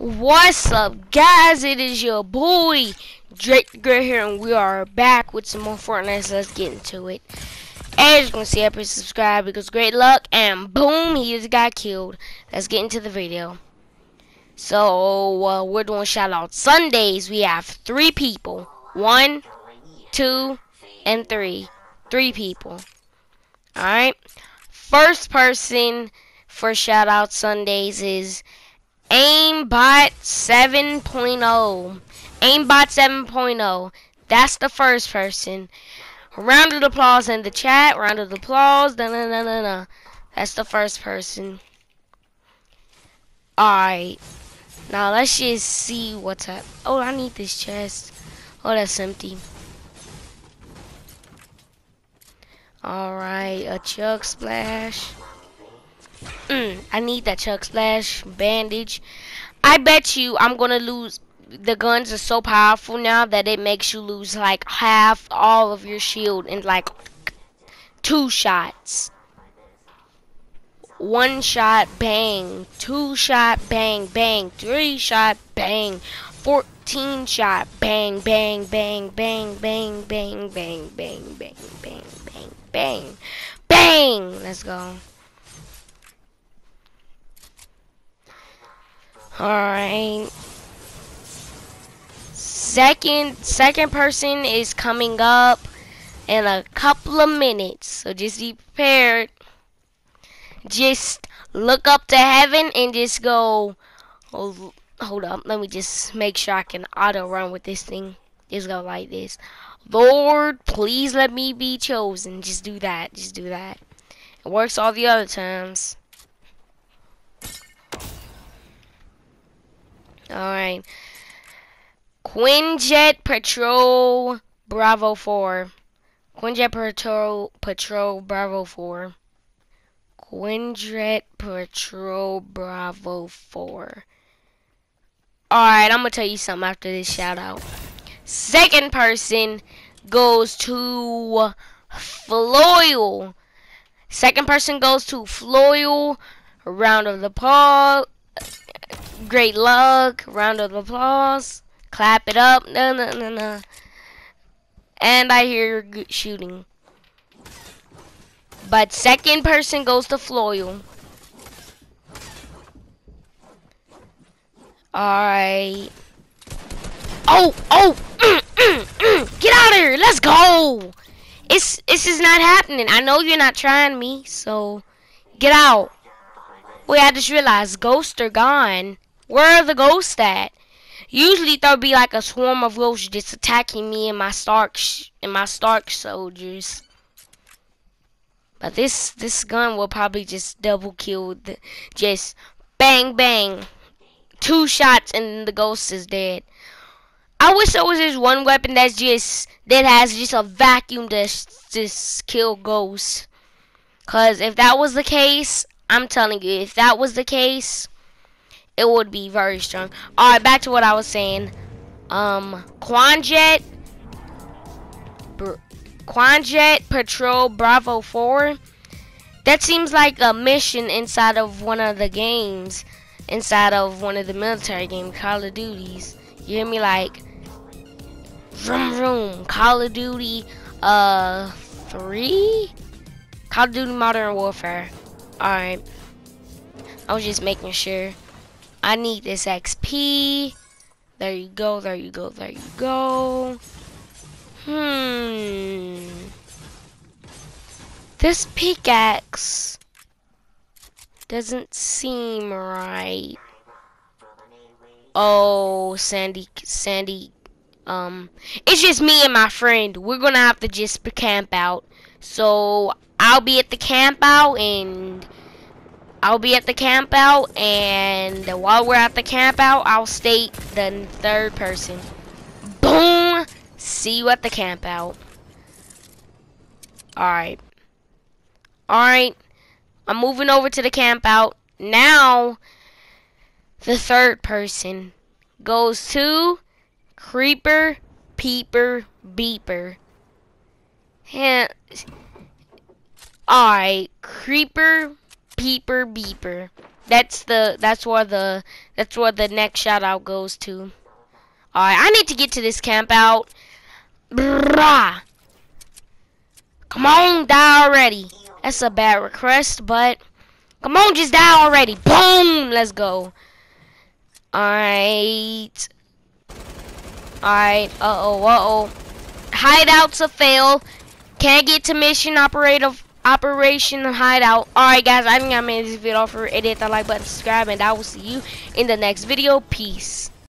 What's up, guys? It is your boy Drake Gray here, and we are back with some more Fortnite. So let's get into it. As you can see, I press subscribe because great luck, and boom, he just got killed. Let's get into the video. So uh, we're doing shout out Sundays. We have three people: one, two, and three. Three people. All right. First person for shout out Sundays is Aimbot 7.0. Aimbot 7.0. That's the first person. Round of applause in the chat. Round of applause. Da -na -na -na -na. That's the first person. Alright. Now let's just see what's up. Oh, I need this chest. Oh, that's empty. Alright, a chug splash. Mm, I need that chug splash bandage. I bet you I'm gonna lose. The guns are so powerful now that it makes you lose like half all of your shield in like two shots. One shot, bang. Two shot, bang, bang. Three shot, bang. Fourteen shot, bang, bang, bang, bang, bang, bang, bang, bang, bang, bang, bang, bang, bang. Let's go. Alright. Second second person is coming up in a couple of minutes. So just be prepared. Just look up to heaven and just go hold, hold up. Let me just make sure I can auto run with this thing. Just go like this. Lord, please let me be chosen. Just do that. Just do that. It works all the other times. Alright. Quinjet Patrol Bravo 4. Quinjet Patrol Patrol Bravo 4. Quinjet Patrol Bravo 4. Alright, I'm gonna tell you something after this shout out. Second person goes to Floyle. Second person goes to Floyle. Round of applause great luck, round of applause, clap it up, no, no, no, no. And I hear shooting. But second person goes to Floyle. Alright. Oh, oh, mm, mm, mm. get out of here, let's go. It's, this is not happening. I know you're not trying me, so get out. Wait, I just realized ghosts are gone. Where are the ghosts at? Usually there'll be like a swarm of ghosts just attacking me and my Stark and my Stark soldiers. But this this gun will probably just double kill the just bang bang. Two shots and the ghost is dead. I wish there was just one weapon that's just that has just a vacuum to just kill ghosts. Cause if that was the case, I'm telling you, if that was the case, it would be very strong. Alright, back to what I was saying. Um, Quinjet, Quinjet Patrol Bravo 4. That seems like a mission inside of one of the games, inside of one of the military games, Call of Duties. You hear me? Like, vroom vroom, Call of Duty, uh, 3? Call of Duty Modern Warfare. Alright. I was just making sure. I need this XP. There you go, there you go, there you go. Hmm. This pickaxe doesn't seem right. Oh, Sandy, Sandy, um, it's just me and my friend. We're gonna have to just camp out. So, I'll be at the camp out and I'll be at the camp out, and while we're at the camp out, I'll state the third person. Boom! See you at the camp out. Alright. Alright. I'm moving over to the camp out. Now, the third person goes to Creeper, Peeper, Beeper. Alright, Creeper, Peeper Beeper. That's the that's where the that's where the next shout out goes to. Alright, I need to get to this camp out. Brah. Come on, die already. That's a bad request, but come on, just die already. Boom! Let's go. Alright. Alright, uh-oh, uh-oh. Hideouts a fail. Can't get to mission operative operation hideout. Alright guys, I think I made this video for edit the like button, subscribe, and I will see you in the next video. Peace.